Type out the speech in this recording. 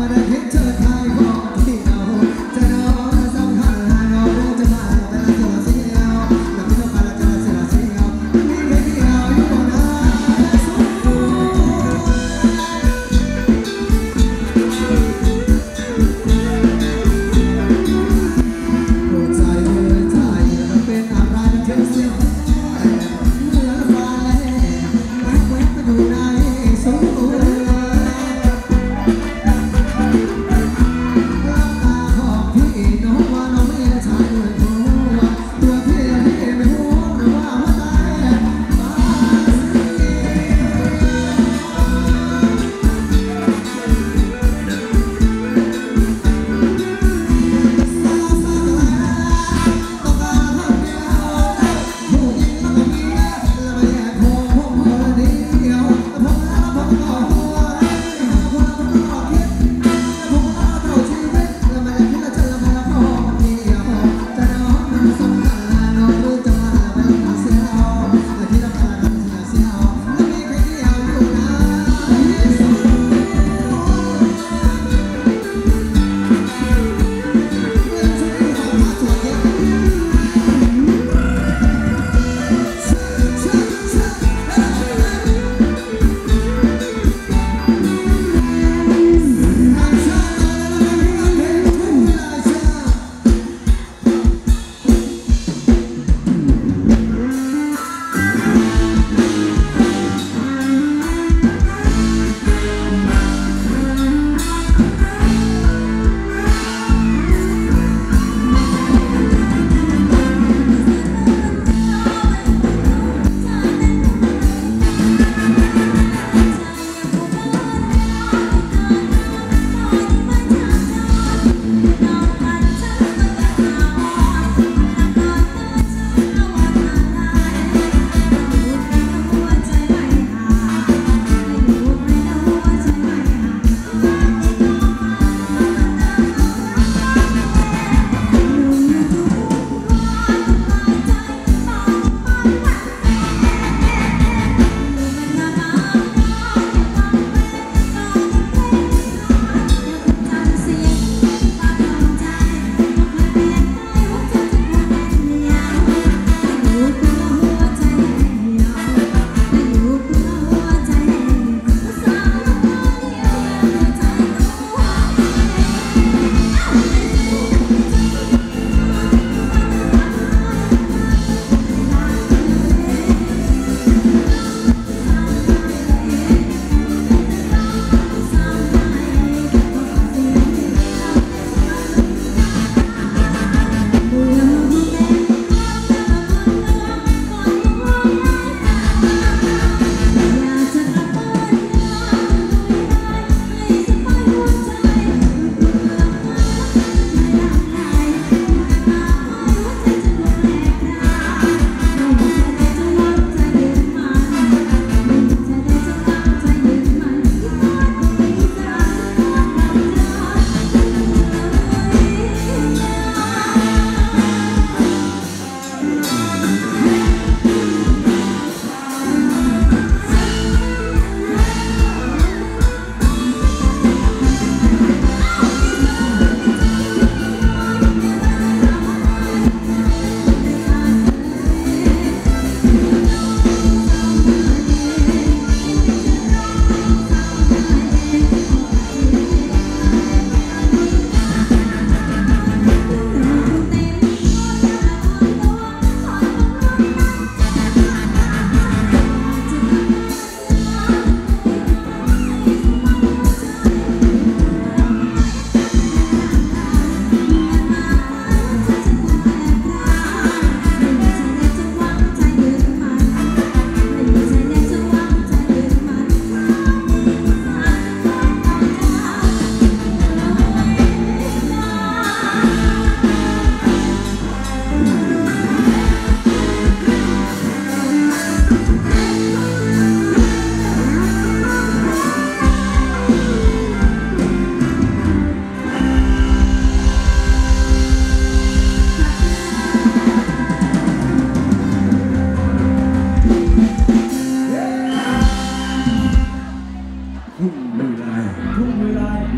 Mana hit the